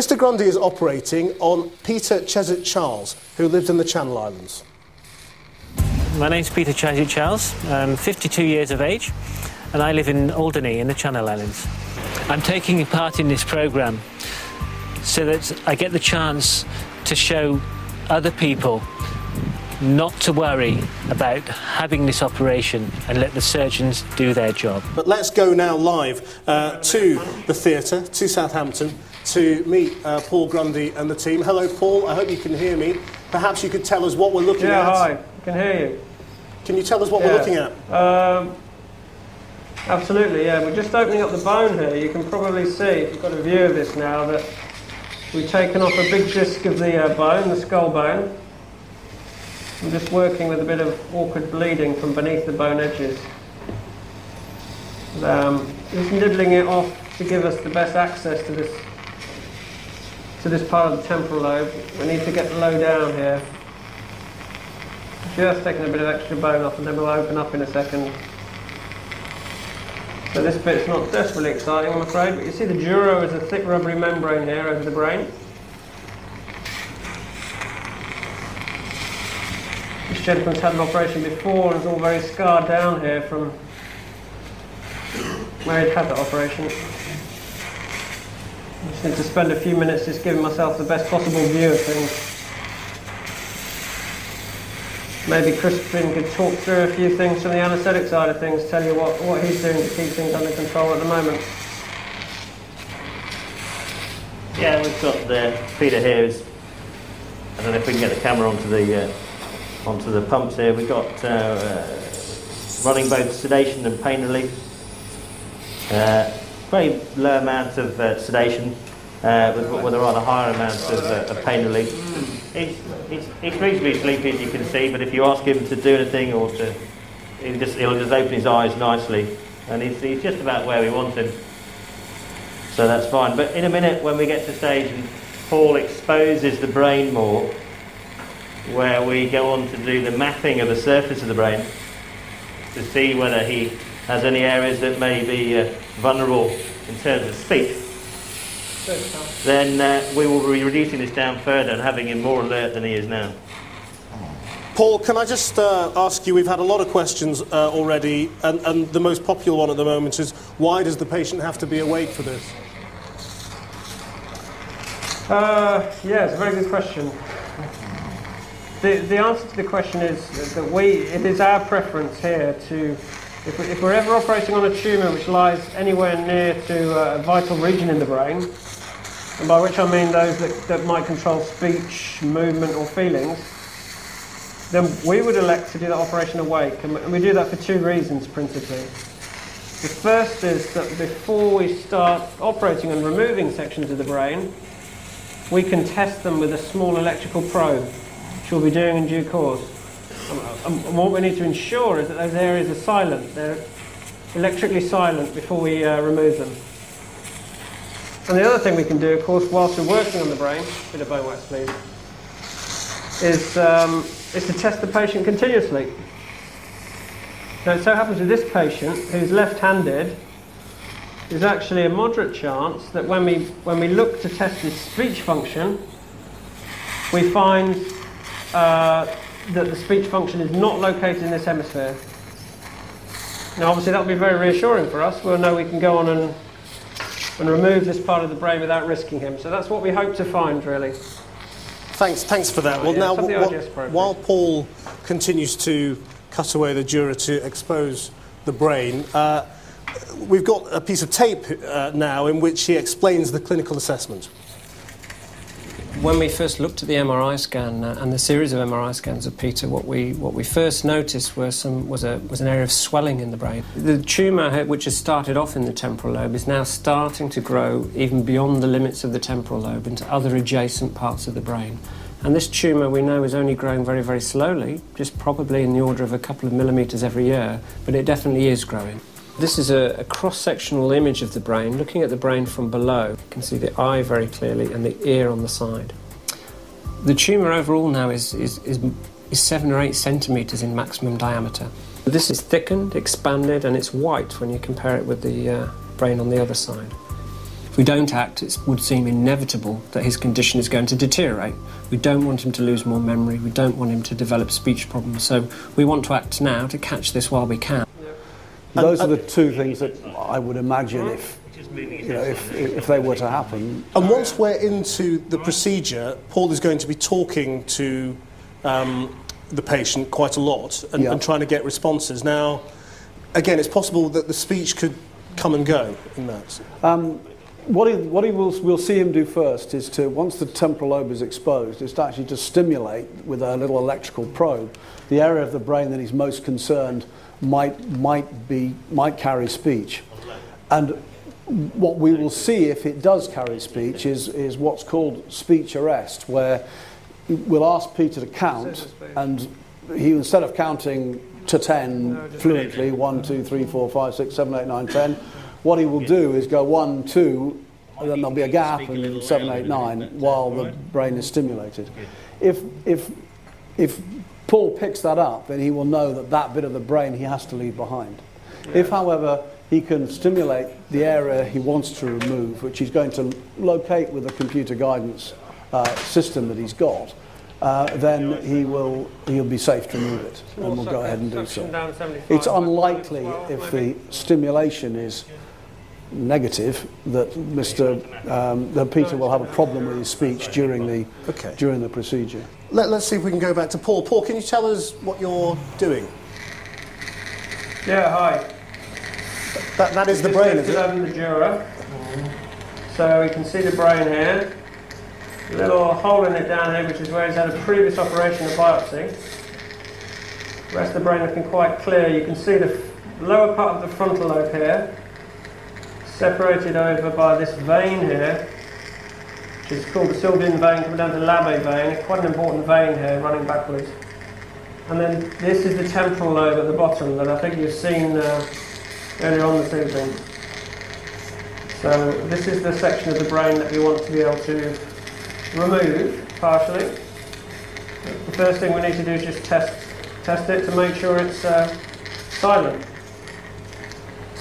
Mr Grundy is operating on Peter Chaisit-Charles, who lived in the Channel Islands. My name's Peter Chaisit-Charles. I'm 52 years of age, and I live in Alderney in the Channel Islands. I'm taking part in this programme so that I get the chance to show other people not to worry about having this operation and let the surgeons do their job. But let's go now live uh, to the theatre, to Southampton, to meet uh, Paul Grundy and the team. Hello, Paul. I hope you can hear me. Perhaps you could tell us what we're looking yeah, at. Yeah, hi. I can hear you. Can you tell us what yeah. we're looking at? Um, absolutely, yeah. We're just opening up the bone here. You can probably see, if you've got a view of this now, that we've taken off a big disc of the uh, bone, the skull bone. I'm just working with a bit of awkward bleeding from beneath the bone edges. Um, just nibbling it off to give us the best access to this to this part of the temporal lobe. We need to get low down here. Just taking a bit of extra bone off and then we'll open up in a second. So this bit's not desperately exciting I'm afraid, but you see the dura is a thick rubbery membrane here over the brain. This gentleman's had an operation before and is all very scarred down here from where he'd had that operation. Just need to spend a few minutes just giving myself the best possible view of things. Maybe Crispin could talk through a few things from the anaesthetic side of things, tell you what, what he's doing to keep things under control at the moment. Yeah, we've got the feeder here. Is, I don't know if we can get the camera onto the uh, onto the pumps here. We've got uh, uh, running both sedation and pain relief. Uh, very low amount of uh, sedation uh, with, with, a rather higher amount of, uh, of pain relief. He's, he's, he's reasonably sleepy as you can see, but if you ask him to do anything or to, he'll just, he'll just open his eyes nicely. And he's, he's just about where we want him. So that's fine. But in a minute, when we get to stage and Paul exposes the brain more, where we go on to do the mapping of the surface of the brain to see whether he has any areas that may be uh, vulnerable in terms of speech, then uh, we will be reducing this down further and having him more alert than he is now. Paul, can I just uh, ask you? We've had a lot of questions uh, already, and, and, the most popular one at the moment is why does the patient have to be awake for this? Uh, yeah, it's a very good question. The, the answer to the question is that we, it is our preference here to, if, we, if we're ever operating on a tumour which lies anywhere near to a vital region in the brain, and by which I mean those that, that might control speech, movement, or feelings, then we would elect to do that operation awake. And we do that for two reasons principally. The first is that before we start operating and removing sections of the brain, we can test them with a small electrical probe which we'll be doing in due course. And what we need to ensure is that those areas are silent. They're electrically silent before we uh, remove them. And the other thing we can do, of course, whilst we're working on the brain, bit of bone wax please, is, um, is to test the patient continuously. Now it so happens with this patient, who's left-handed, there's actually a moderate chance that when we, when we look to test his speech function, we find uh, that the speech function is not located in this hemisphere. Now, obviously, that will be very reassuring for us. We'll know we can go on and, and remove this part of the brain without risking him. So that's what we hope to find, really. Thanks, thanks for that. Well, yeah, now, while Paul continues to cut away the dura to expose the brain, uh, we've got a piece of tape uh, now in which he explains the clinical assessment. When we first looked at the MRI scan uh, and the series of MRI scans of Peter, what we what we first noticed was some was a was an area of swelling in the brain. The tumour, which has started off in the temporal lobe, is now starting to grow even beyond the limits of the temporal lobe into other adjacent parts of the brain. And this tumour we know is only growing very, very slowly, just probably in the order of a couple of millimetres every year, but it definitely is growing. This is a, a cross-sectional image of the brain. Looking at the brain from below, you can see the eye very clearly and the ear on the side. The tumour overall now is, is, is, is seven or eight centimetres in maximum diameter. This is thickened, expanded, and it's white when you compare it with the uh, brain on the other side. If we don't act, it would seem inevitable that his condition is going to deteriorate. We don't want him to lose more memory. We don't want him to develop speech problems. So we want to act now to catch this while we can. Those are the two things that I would imagine if you know, if, if they were to happen. And once we're into the procedure, Paul is going to be talking to um, the patient quite a lot and, yeah. and, trying to get responses. Now, again, it's possible that the speech could come and go in that. Um, what he, what he will we'll see him do first is to, once the temporal lobe is exposed, is to actually to stimulate with a little electrical probe the area of the brain that he's most concerned might, might, be, might carry speech. And what we will see if it does carry speech is, is what's called speech arrest, where we'll ask Peter to count, and he, instead of counting to 10 fluently, 1, 2, 3, 4, 5, 6, 7, 8, 9, 10, what he will do is go 1, 2, and then there'll be a gap, and 7, 8, 9, while the brain is stimulated. If, if, if Paul picks that up, then he will know that that bit of the brain he has to leave behind. If, however, he can stimulate the area he wants to remove, which he's going to locate with a computer guidance uh, system that he's got, uh, then he will he'll be safe to move it, and we'll go ahead and do so. It's unlikely if the stimulation is negative that Mr. Um, that Peter will have a problem with his speech during the okay. during the procedure. Let, us see if we can go back to Paul. Paul, can you tell us what you're doing? Yeah, hi. That, that is the brain, is it? the dura. So we can see the brain here. A little hole in it down here, which is where he's had a previous operation of biopsy. The rest of the brain looking quite clear. You can see the lower part of the frontal lobe here, separated over by this vein here, is called the Sylvian vein, coming down to Labbé vein. It's Quite an important vein here, running backwards. And then this is the temporal lobe at the bottom that I think you've seen uh, earlier on this evening. So this is the section of the brain that we want to be able to remove partially. The first thing we need to do is just test test it to make sure it's uh, silent,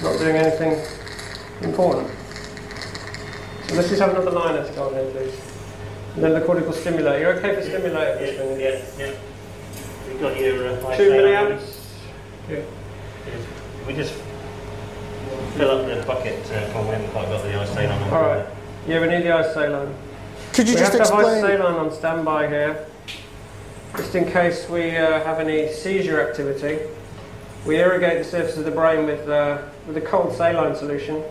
not doing anything important. So let's just have another liner to go on here, please. And then the cortical stimulator. You're okay for stimulator? Yeah, yeah, yeah. We've got your uh, two milliamps. Yeah. We just fill up the bucket uh, from when we've got the isosaline on. All right. Yeah, we need the isosaline. Could you we just have explain? to have isosaline on standby here, just in case we uh, have any seizure activity. We irrigate the surface of the brain with uh, with a cold saline solution,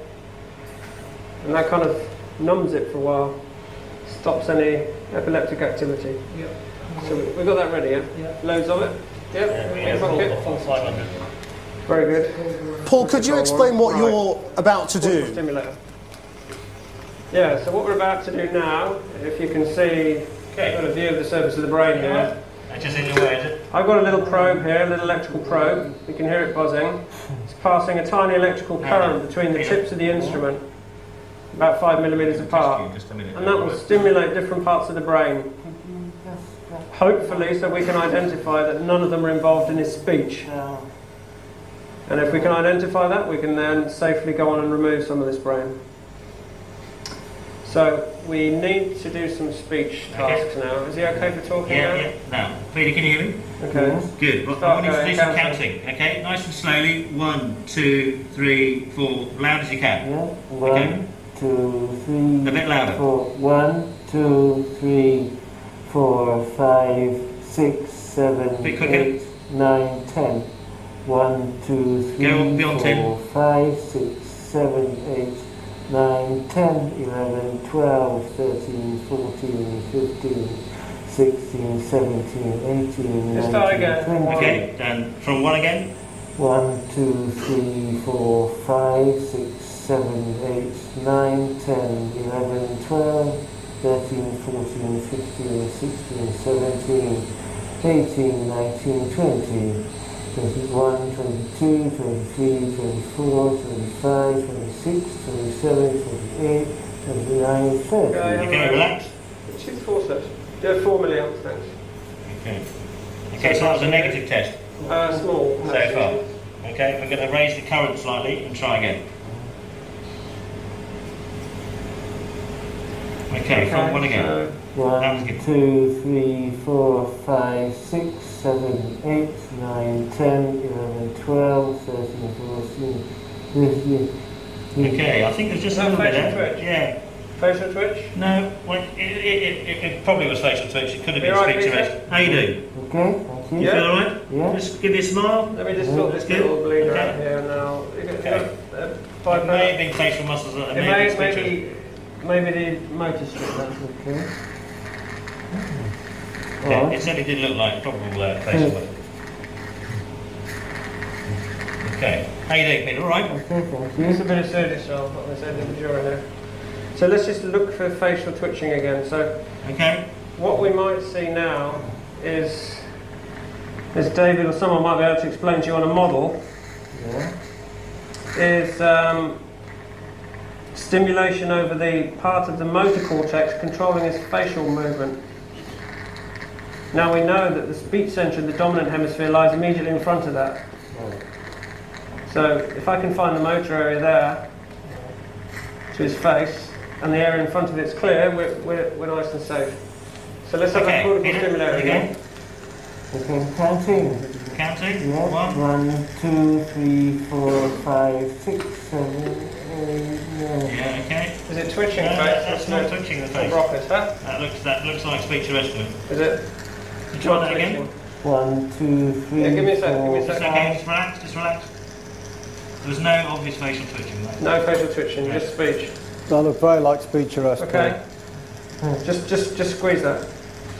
and that kind of numbs it for a while, stops any epileptic activity. Yep. So we've got that ready, yeah? Yep. Loads of it? Yep. Yeah, yeah, full, full 500. Very good. Paul, could you explain what right. you're about to do? Stimulator. Yeah, so what we're about to do now, if you can see, okay. got a view of the surface of the brain here. Which is in your way, is it? I've got a little probe here, a little electrical probe. You can hear it buzzing. It's passing a tiny electrical current between the tips of the instrument, about five millimeters apart. And that will stimulate different parts of the brain. Hopefully, so we can identify that none of them are involved in his speech. And if we can identify that, we can then safely go on and remove some of this brain. So we need to do some speech tasks okay. now. Is he okay for talking yeah, now? Yeah, Now, Peter, can you hear me? Okay. Good. Well, I want to do some counting. Okay, nice and slowly. One, two, three, four. Loud as you can. Yeah. One, okay. Two, three. A bit louder. Four. One, two, three, four, five, six, seven, eight, nine, ten. One, two, three, four, five, six, seven, eight, nine, ten, eleven, twelve, thirteen, fourteen, fifteen, sixteen, seventeen, eighteen, Let's start again. 20. Okay, and from one again. One, two, three, four, five, six, seven, eight, nine, ten, eleven, twelve, thirteen, fourteen, fifteen, sixteen, seventeen, eighteen, nineteen, twenty. 21, 22, 23, 24, 25, 26, 27, 28, 29, 30. Okay, okay relax. Six forceps. Yeah, four milliamps, thanks. Okay. Okay, so that was a negative test. Uh, small. So far. Okay, we're going to raise the current slightly and try again. Okay, from one again. so- One, two, three, four, five, six, seven, eight, nine, ten, eleven, twelve, thirteen, fourteen, fifteen. Okay, I think there's just a No little bit there. twitch? Yeah. facial twitch. No, well, it, it, it, it, it probably was facial twitch. It could have You been all right, speech Peter? arrest. How you do? Okay, thank You you. Yeah. feel alright? Yeah. Just give you a smile. Let me just sort this Good. little bleeder Okay. out here now. You Okay. uh, It may have been facial muscles. It It may have may, been speech maybe, maybe the motor strip that's Okay. Okay, Alright. it certainly didn't look like probable uh, facial muscle. Okay. How you doing, Peter? All right? Okay, thank It's a bit of surgery, so I'm not going to say the during there. So let's just look for facial twitching again. So Okay. what we might see now is, as David or someone might be able to explain to you on a model, Yeah. is um, stimulation over the part of the motor cortex controlling his facial movement. Now we know that the speech centre in the dominant hemisphere lies immediately in front of that. So if I can find the motor area there to his face and the area in front of it's clear, we're, we're, we're nice and safe. So let's have Okay, a cortical Peter, stimulator again. again. Okay, counting. Counting. Yeah. One. One, two, three, four, five, six, seven, eight, nine. Yeah. Okay. Is it twitching No, face? that's not twitching the face. Rocket, huh? That looks that looks like speech arrest. Is it? Try that again. One, two, three, Yeah, give me a sec, give me a four, sec. Just okay. Just relax. Just relax. There's no obvious facial twitching. Right? No facial twitching, Yeah. just speech. That looked very like speech arrest. Okay. Just, just, just squeeze that.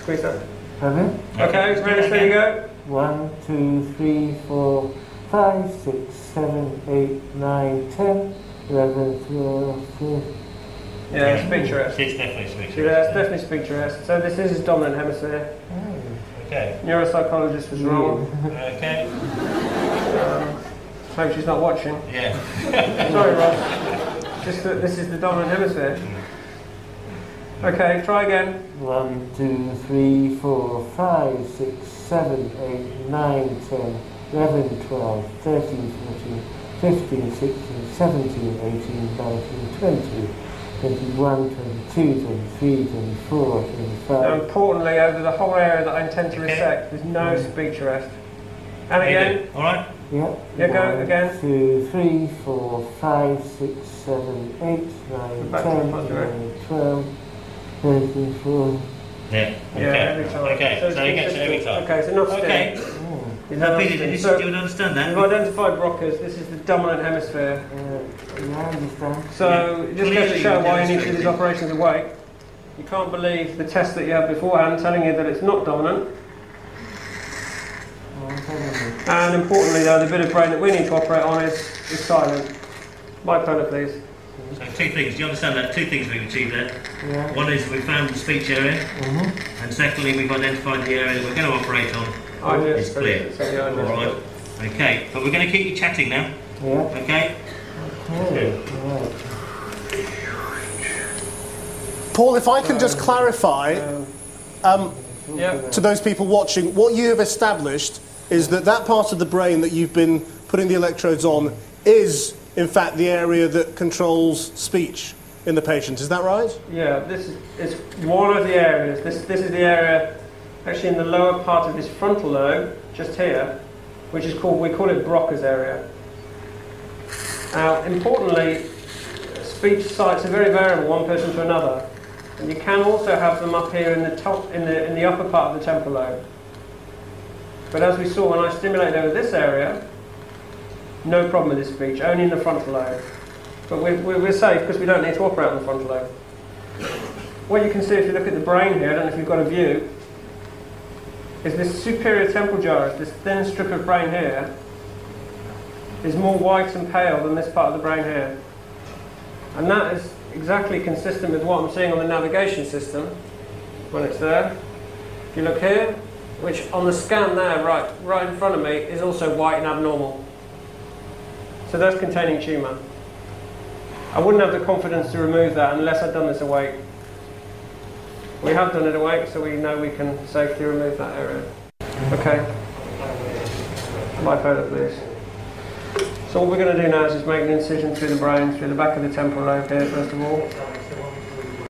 Squeeze that. Seven. Okay, ready, steady, go. One, two, three, four, five, six, seven, eight, nine, ten, eleven, twelve, thirteen. Yeah, speech arrest. It's definitely speech See, that's definitely speech arrest. So this is his dominant hemisphere. Okay. Neuropsychologist was wrong. Okay. Um, hope she's not watching. Yeah. Sorry, Ross. Just that this is the dominant hemisphere. Okay, try again. One, two, three, four, five, six, seven, eight, nine, ten, eleven, twelve, thirteen, fourteen, fifteen, sixteen, seventeen, eighteen, nineteen, twenty, twenty-one, twenty-two, twenty-three, twenty-four, Now, twenty-five. importantly, over the whole area that I intend to Okay. resect, there's no mm. speech arrest. And again. All right. Yeah. Yeah, go One, again. Two, three, four, five, six, seven, eight, nine, Back to the ten, front, right? eleven, twelve, thirteen, fourteen. Yeah. yeah, Okay. every time. Okay. it's So you get to every time. Okay, so not Okay. Still. Yeah. You've Now, not Peter, still. did you, So do you understand that? we've identified Broca's. This is the dominant hemisphere. Yeah, So it just goes to Clearly show why you need to do these operations awake. You can't believe the test that you have beforehand telling you that it's not dominant. Seven. And importantly, though, the bit of brain that we need to operate on is, is silent. Bipolar, please. So two things. Do you understand that? Two things we've achieved there. Yeah. One is we found the speech area, Mm-hmm. and secondly we've identified the area that we're going to operate on. I It's clear. So, yeah, I All just- right. Okay. But we're going to keep you chatting now. Yeah. Okay. Okay. Right. Paul, if I can just clarify um, Yeah. to those people watching, what you have established is that that part of the brain that you've been putting the electrodes on is, in fact, the area that controls speech in the patient. Is that right? Yeah, this is it's one of the areas. This, this is the area actually in the lower part of this frontal lobe, just here, which is called, we call it Broca's area. Now, importantly, speech sites are very variable one person to another. And you can also have them up here in the top, in the, in the upper part of the temporal lobe. But as we saw when I stimulated over this area, no problem with this speech, only in the frontal lobe. But we're, we're, safe because we don't need to operate on the frontal lobe. What you can see if you look at the brain here, I don't know if you've got a view, is this superior temporal gyrus, this thin strip of brain here, is more white and pale than this part of the brain here. And that is exactly consistent with what I'm seeing on the navigation system when it's there. If you look here, which on the scan there, right, right in front of me, is also white and abnormal. So that's containing tumour. I wouldn't have the confidence to remove that unless I'd done this awake. We have done it awake, so we know we can safely remove that area. Okay. Bipolar, please. So what we're going to do now is just make an incision through the brain, through the back of the temporal lobe here, first of all.